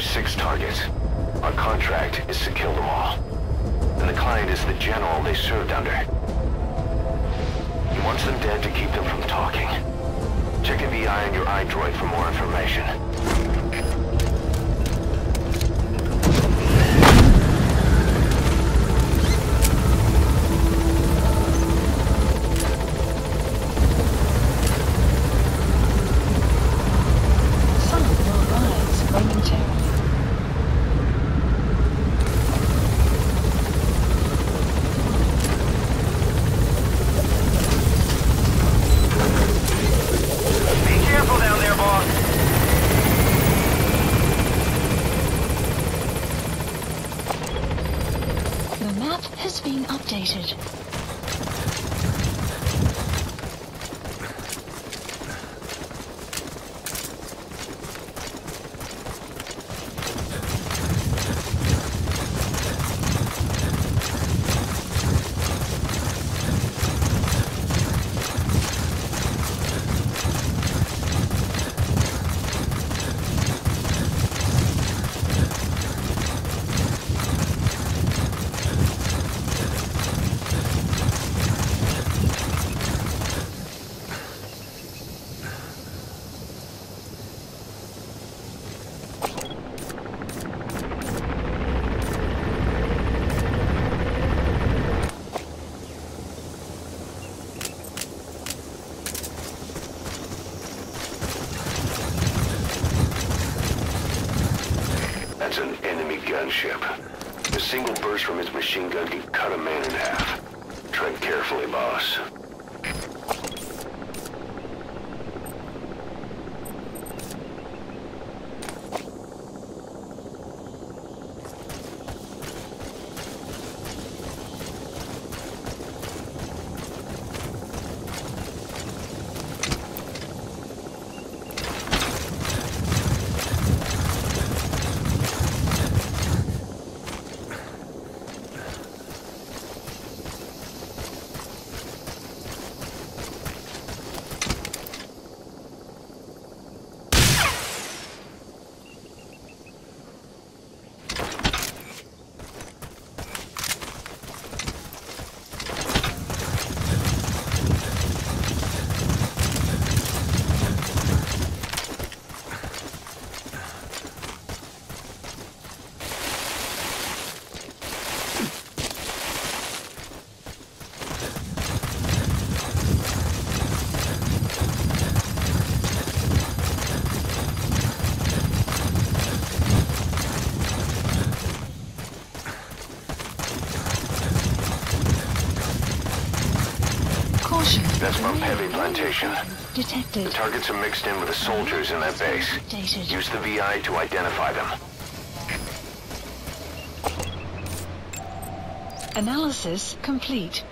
Six targets. Our contract is to kill them all. And the client is the general they served under. He wants them dead to keep them from talking. Check the VI on your iDroid for more information. Bampeve Plantation. Detected. The targets are mixed in with the soldiers in that base. Updated. Use the VI to identify them. Analysis complete.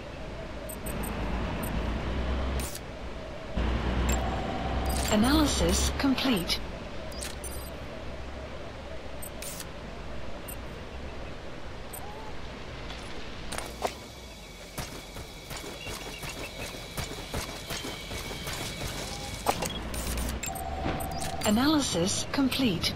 Analysis complete. Analysis complete.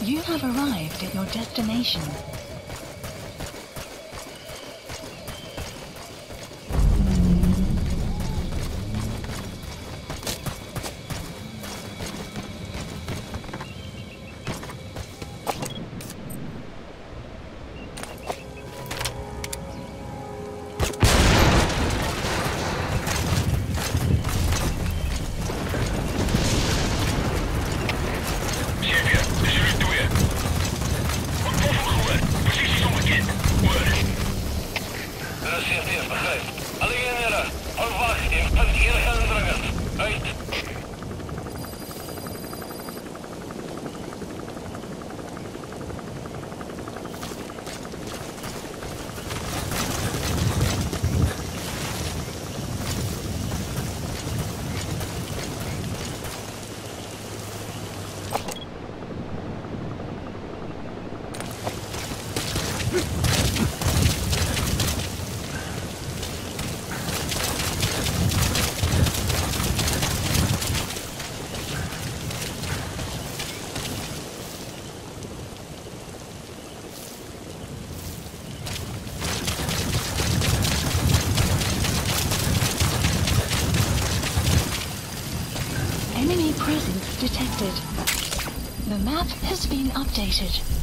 You have arrived at your destination. updated.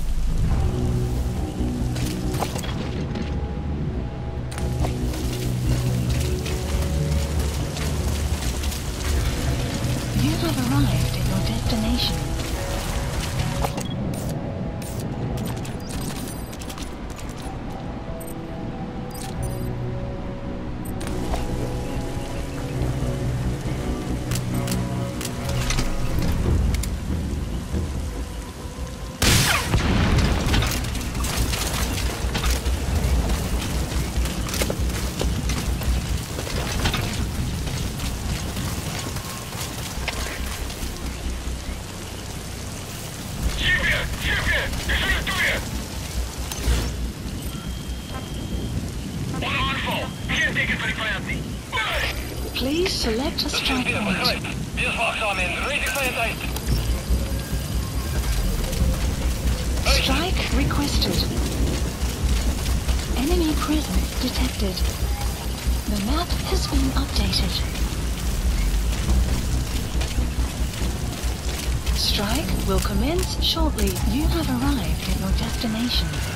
destination.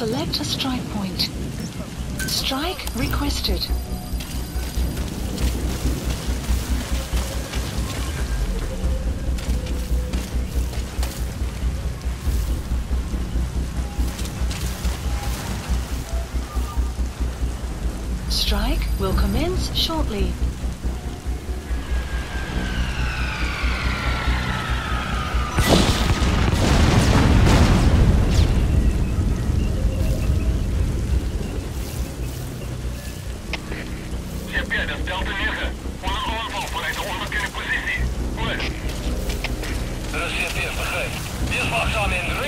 Select a strike point. Strike requested. Strike will commence shortly. coming.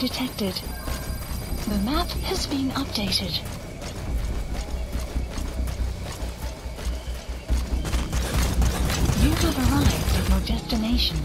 detected. The map has been updated. You have arrived at your destination.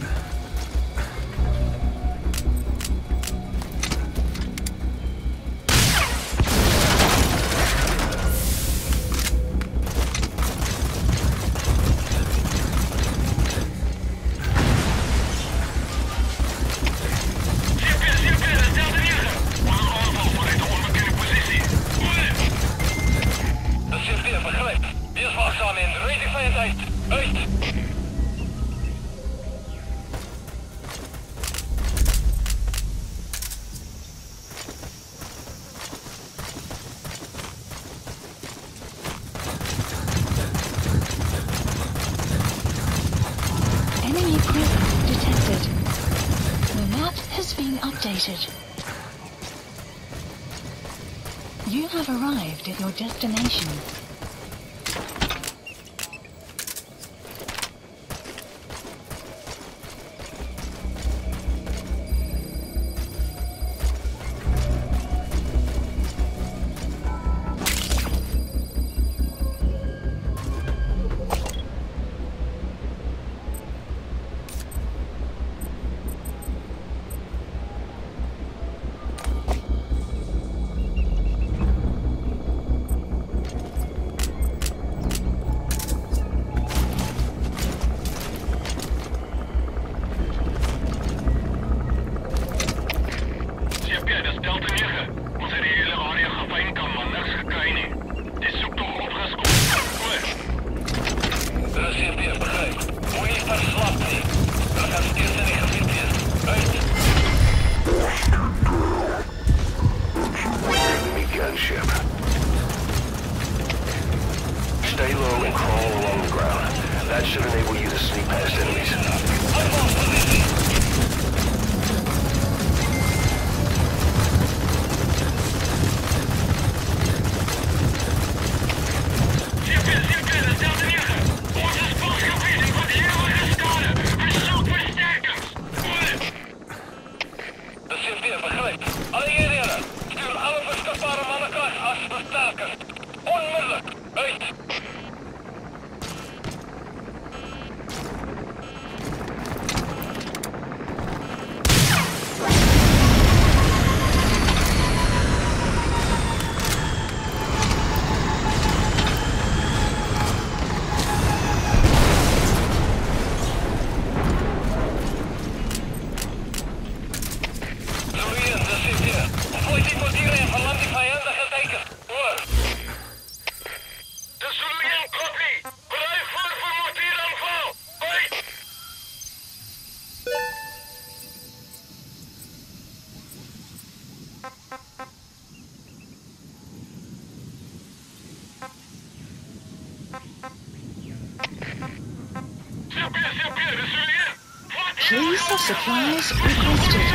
Supplies requested.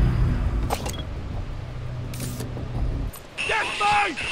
me!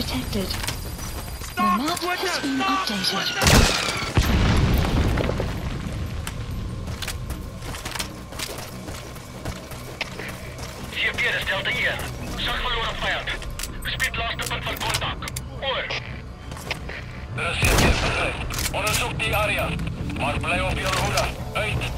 Detected. The map has been updated. CP, dis Delta 1. Sag verlore vyand. Gespied laaste punt van kontak. Oor. Dis CP, begryp. Ondersoek die area. Maar bly op jou hoede. Uit.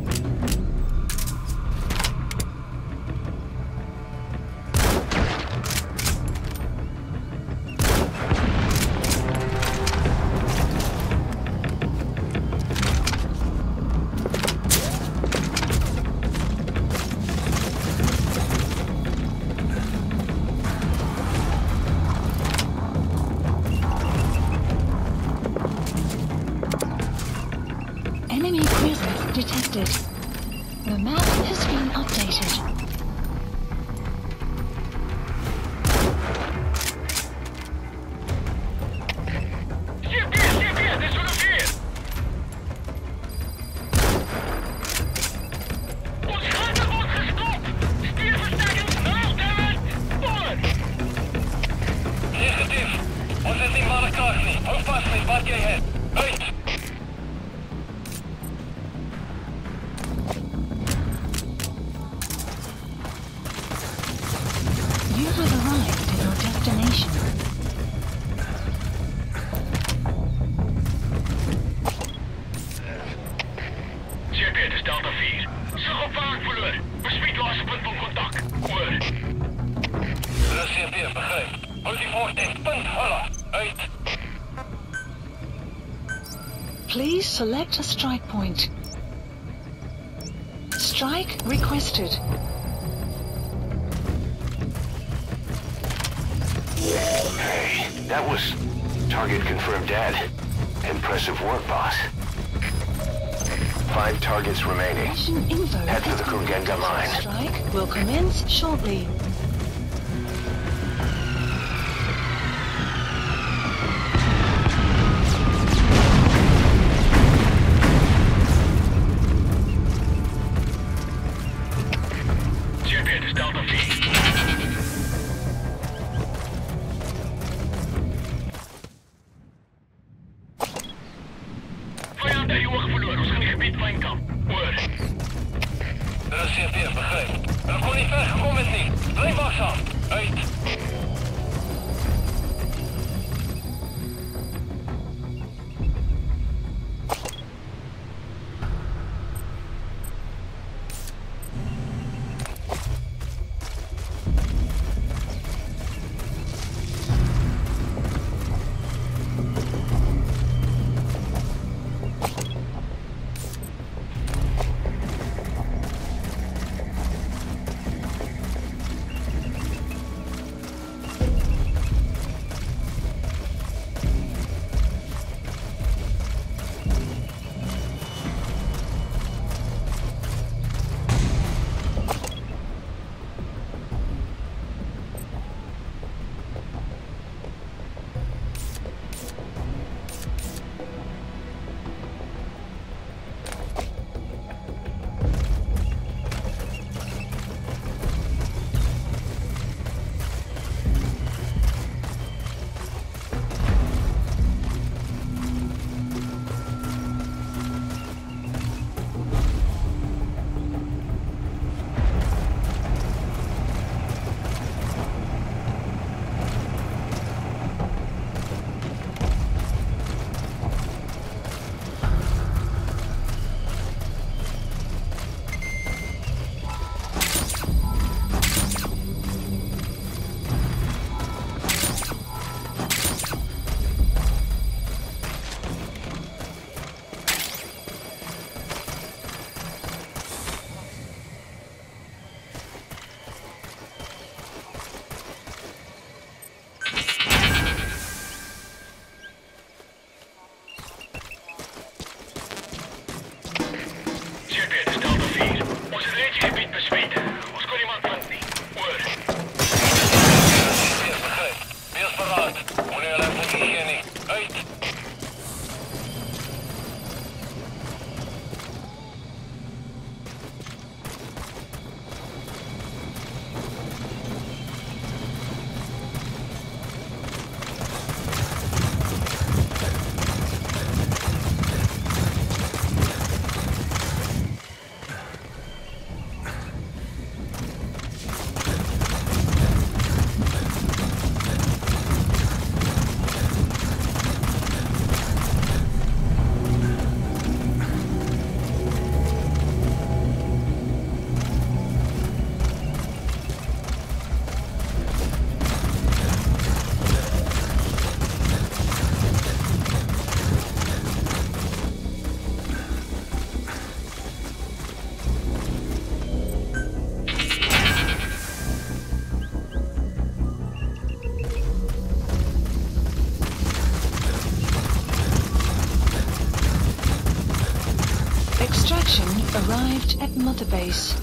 A strike point. Strike requested. Hey, that was target confirmed dead. Impressive work, boss. Five targets remaining. Mission info. Head for the been mine. Strike will commence shortly. At Mother Base.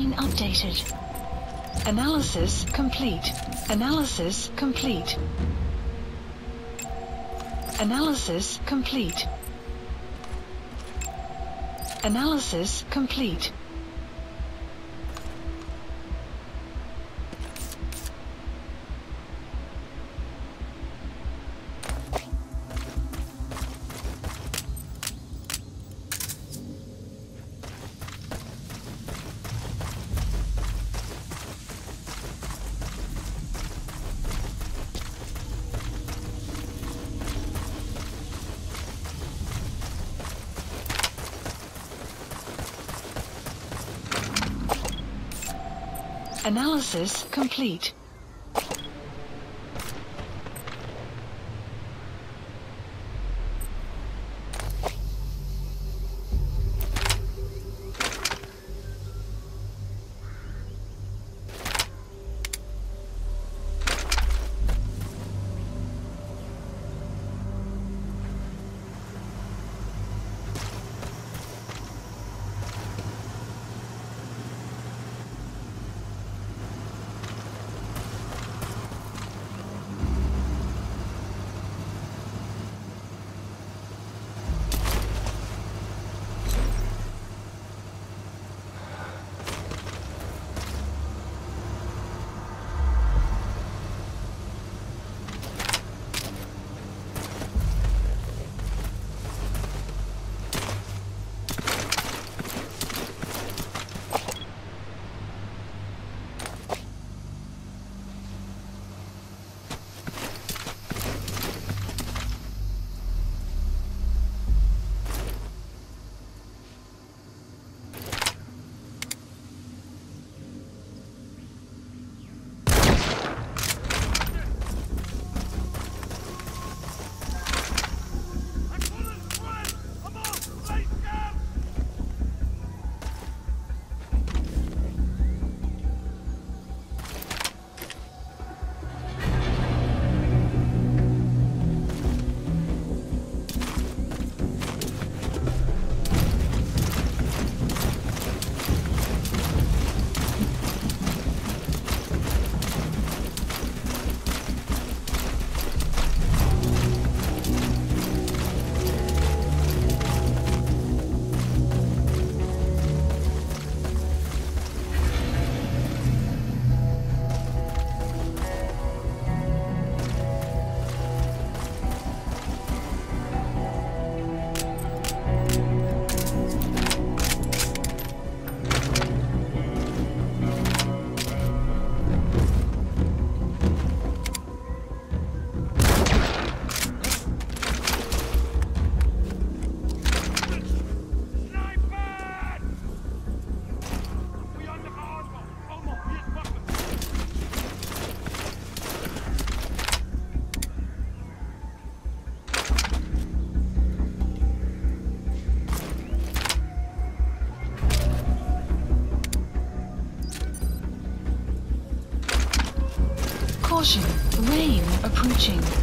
Been updated. Analysis complete. Analysis complete. Analysis complete. Analysis complete. Analysis complete. Caution, rain approaching.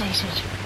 Been updated. targets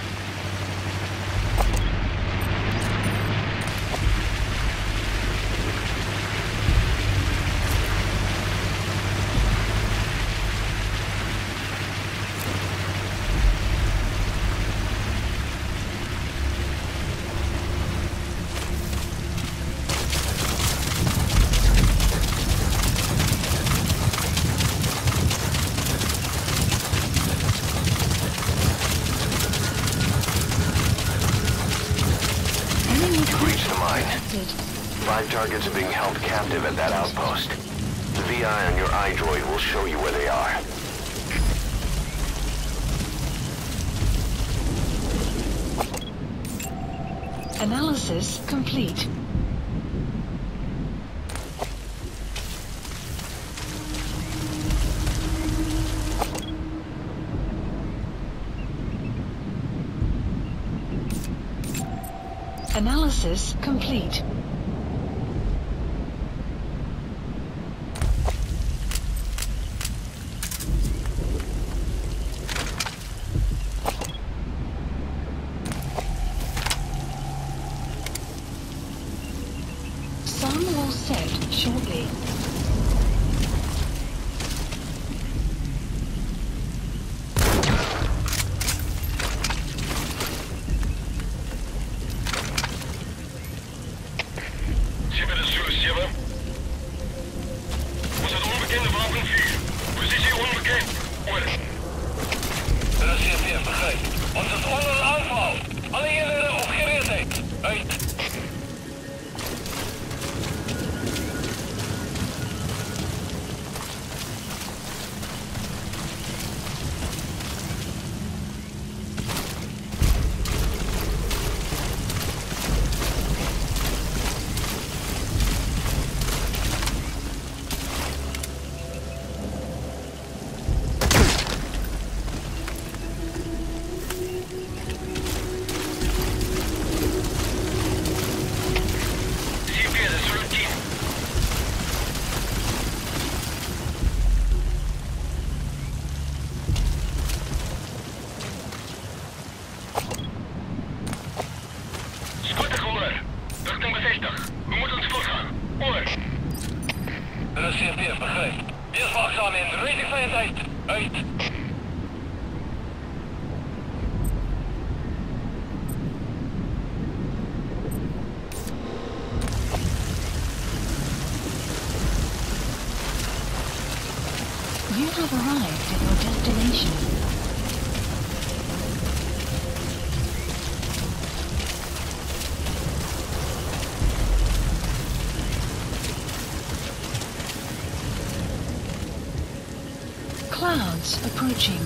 approaching.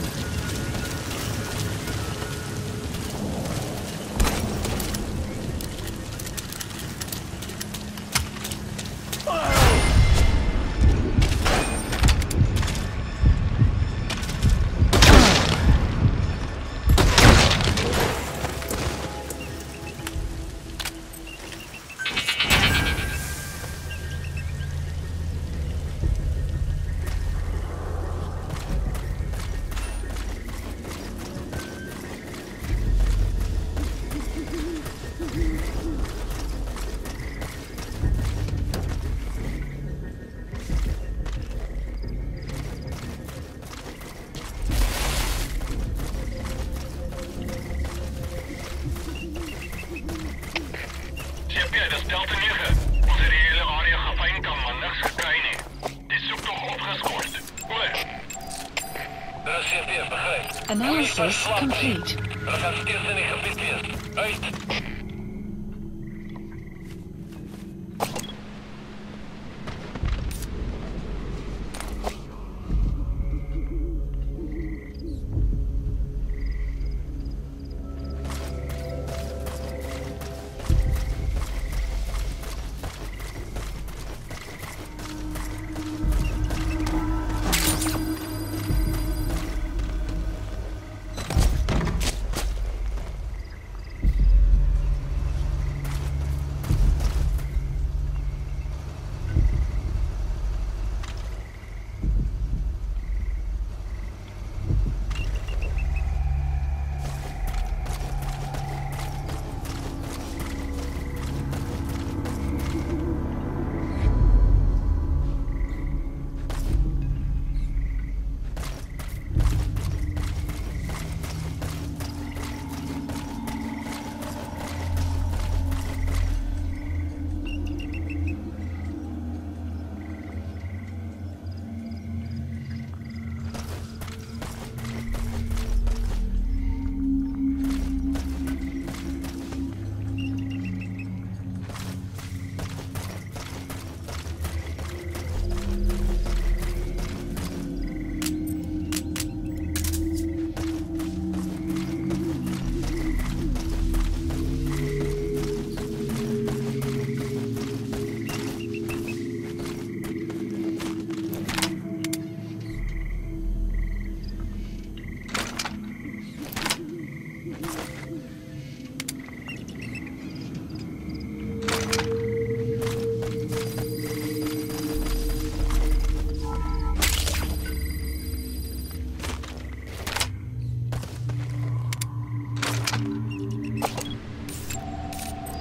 Analysis complete.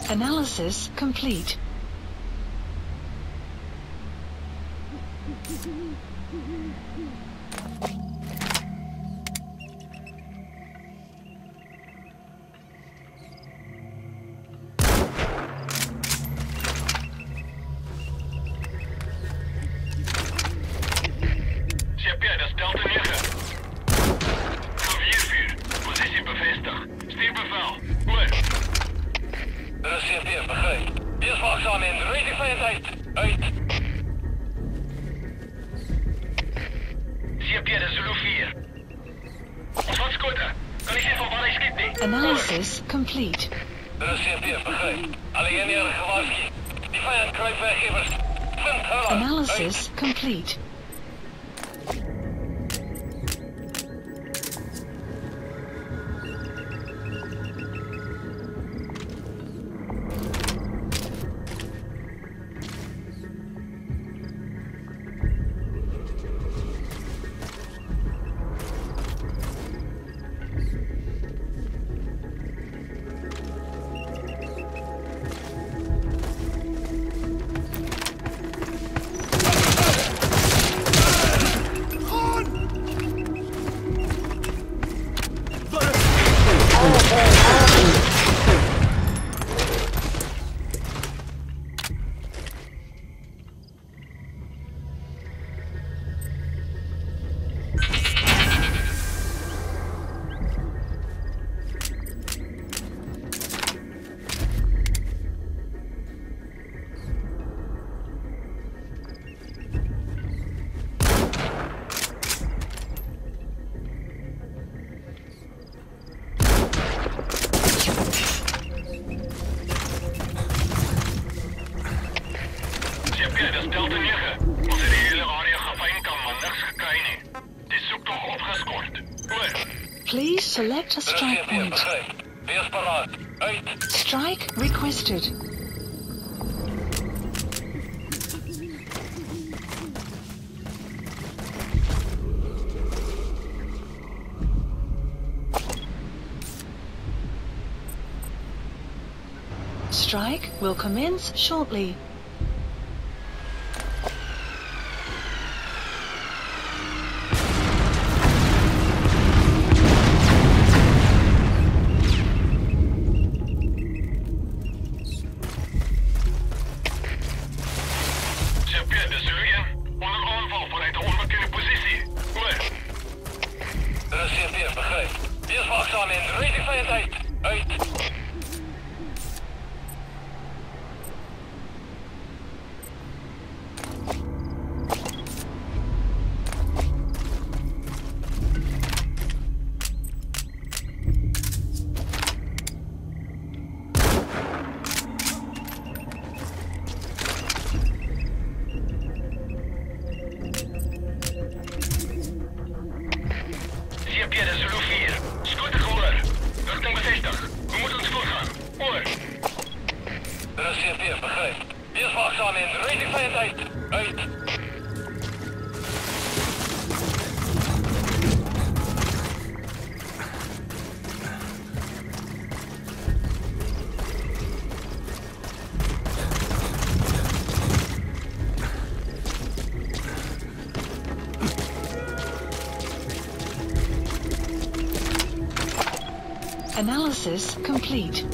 Analysis complete. strike point. Strike requested. Strike will commence shortly. complete.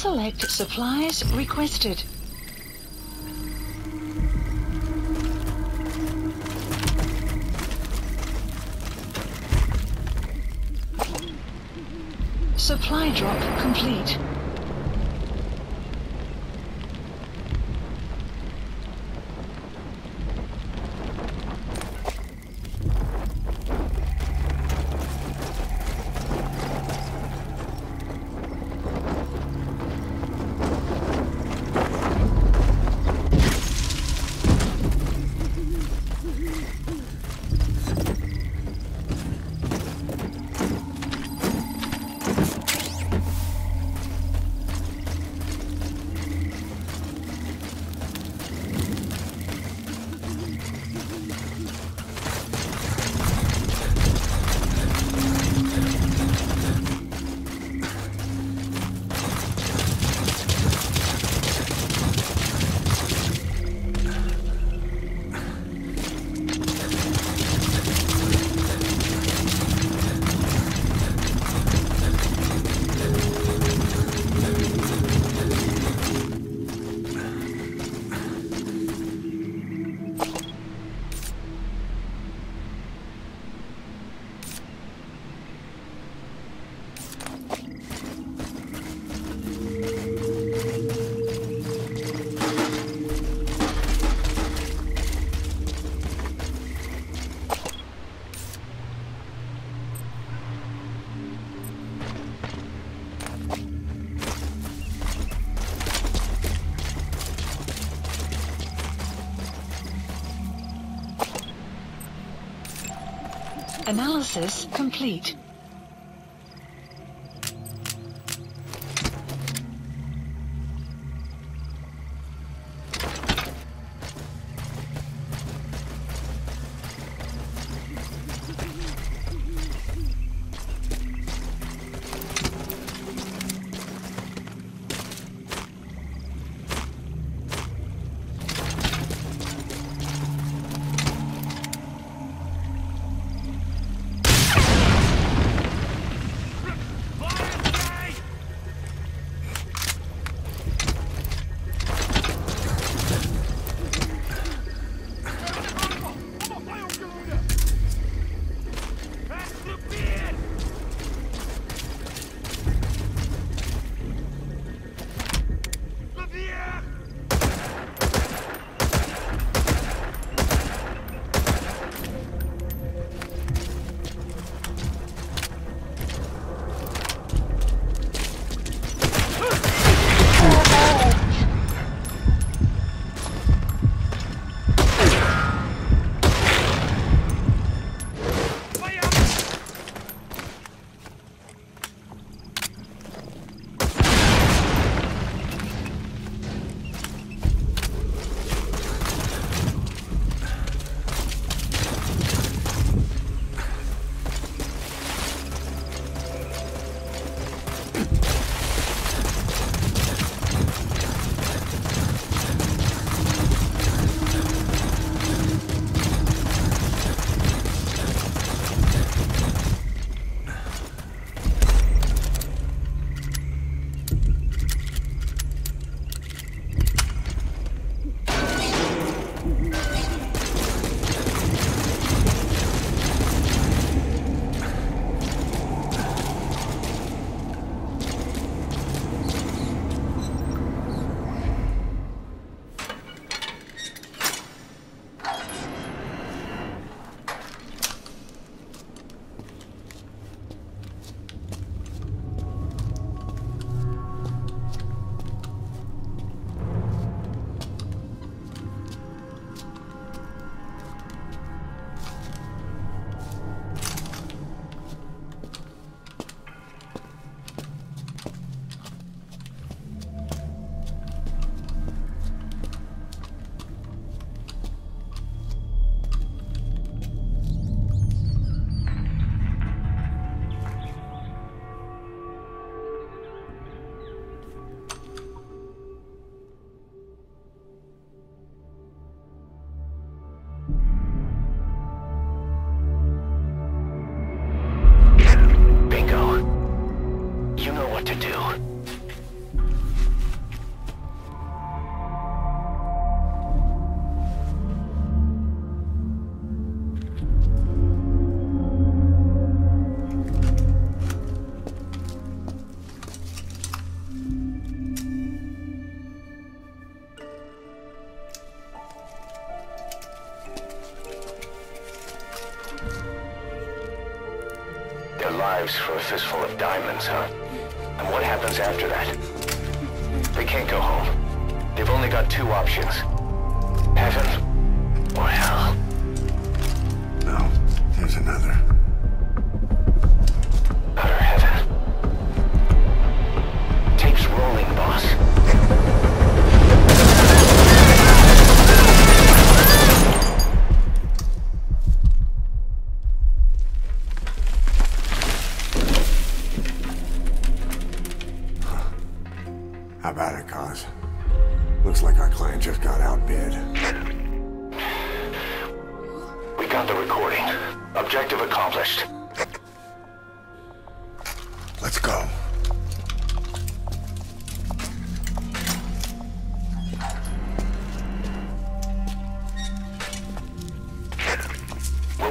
Select supplies requested. Supply drop complete. Analysis complete.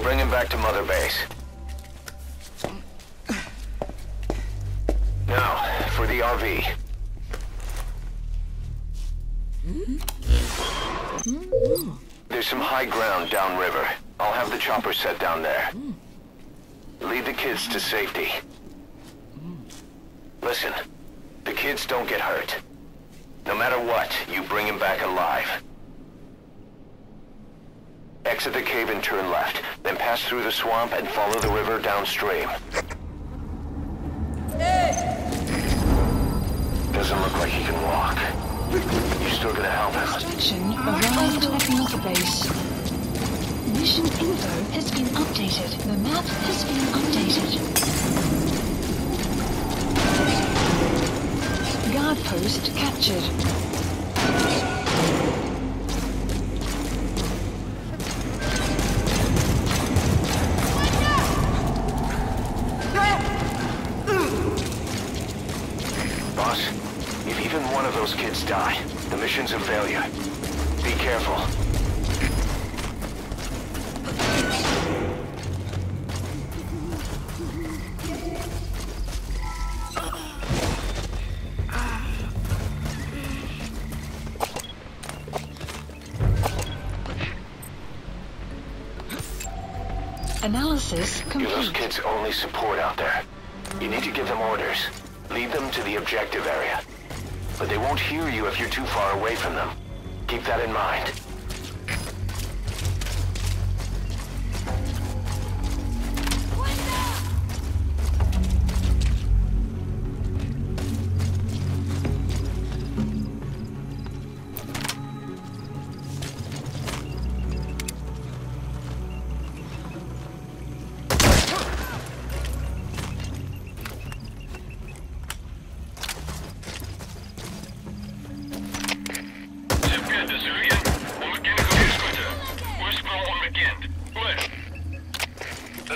Bring him back to Mother Base. Now, for the RV. There's some high ground downriver. I'll have the chopper set down there. Lead the kids to safety. Listen, the kids don't get hurt. No matter what, you bring him back alive. Exit the cave and turn left, then pass through the swamp and follow the river downstream. Doesn't look like he can walk. You still gonna help him? Extraction arrived at Mother Base. Mission info has been updated. The map has been updated. Guard post captured. Support out there. You need to give them orders. Lead them to the objective area. But they won't hear you if you're too far away from them. Keep that in mind.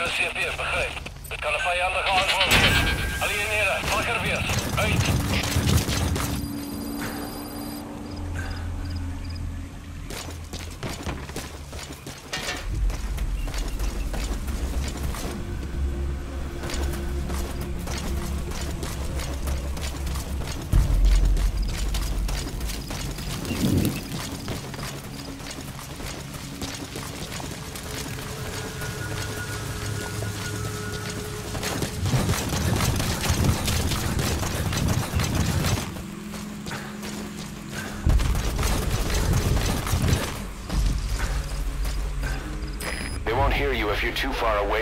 CP, begryp. Dit kan 'n vyandige aanval wees. Alleenere, wakker wees. Uit.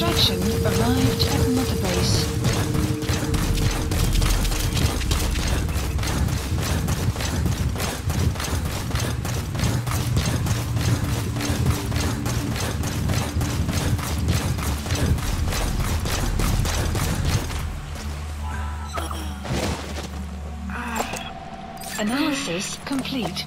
Extraction arrived at Mother Base. Analysis complete.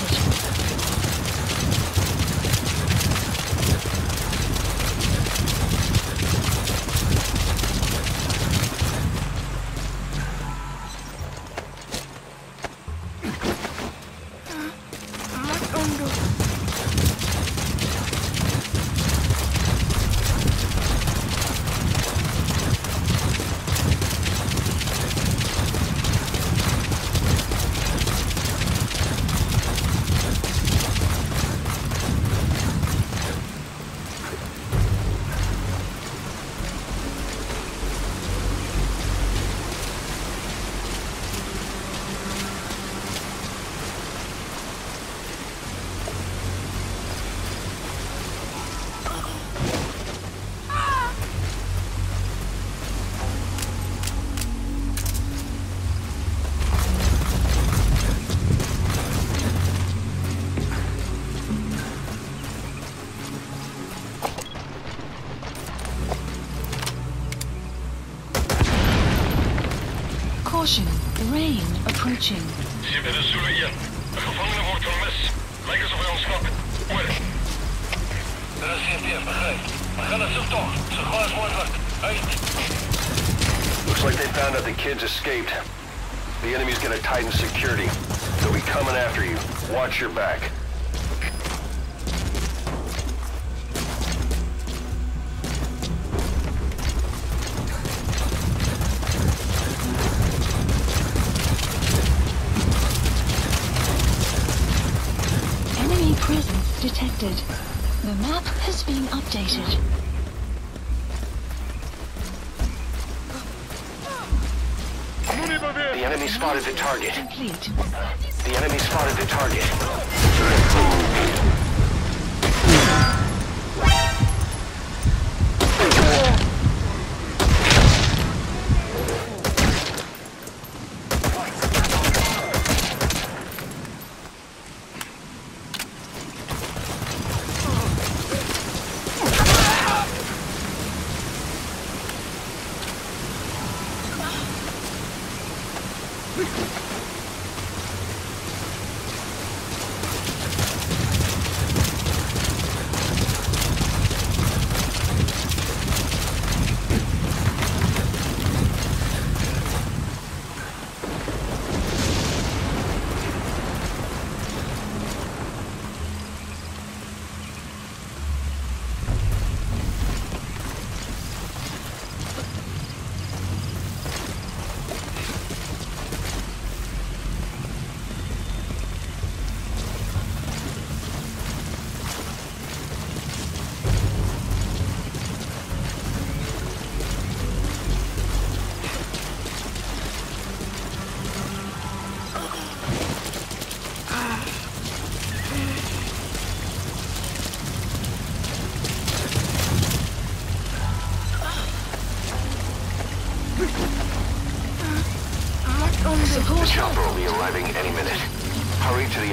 been approaching. Zie bij Zulu 1. De gevangene wordt vermist. Lijkt alsof hij ontsnapt. Over. Is CTF, begrijp. We gaan een zoektocht. Zo gauw als mogelijk. Uit. Looks like they found out the kids escaped. The enemy's gonna tighten security. They'll be coming after you. Watch your back. Complete.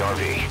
RV.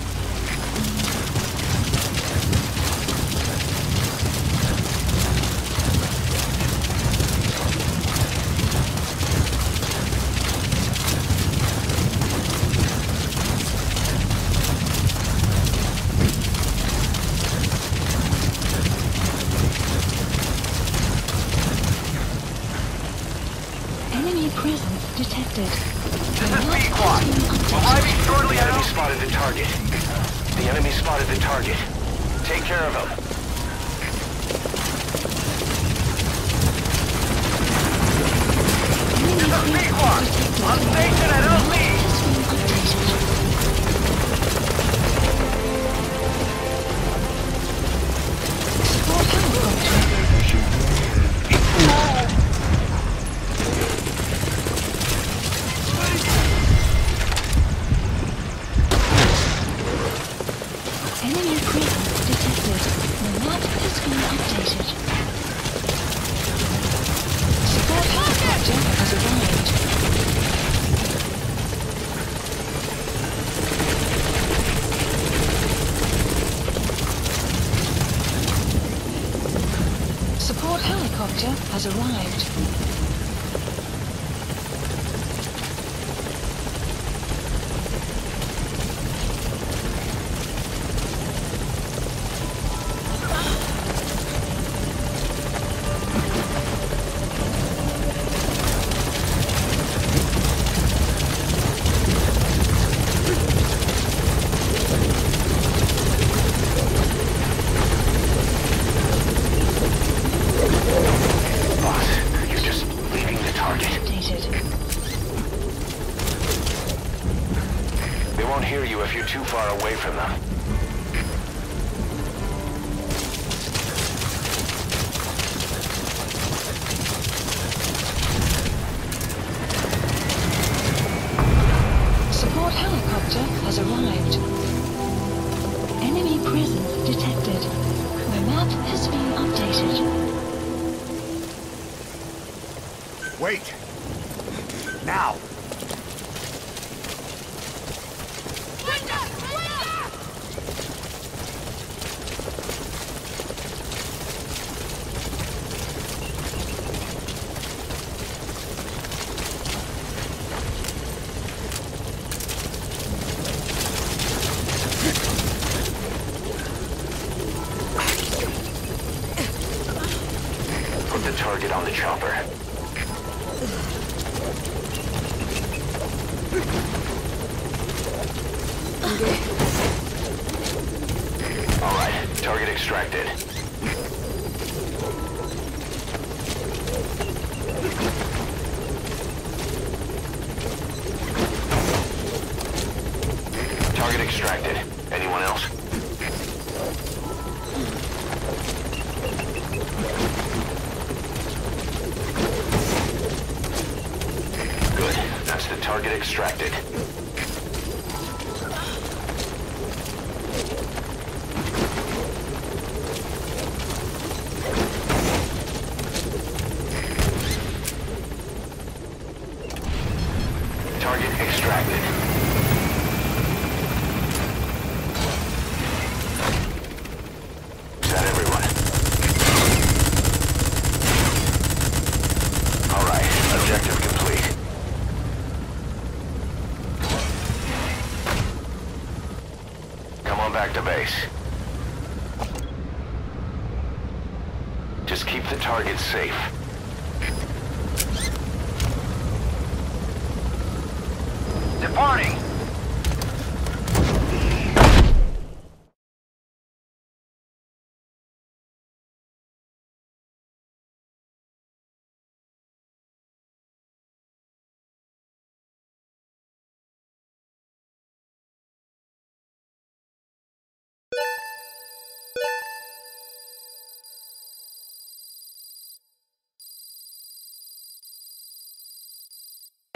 the target extracted.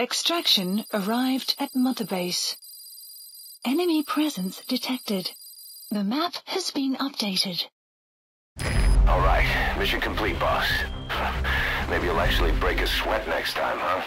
Extraction arrived at Mother Base. Enemy presence detected. The map has been updated. All right, mission complete, boss. Maybe you'll actually break a sweat next time, huh?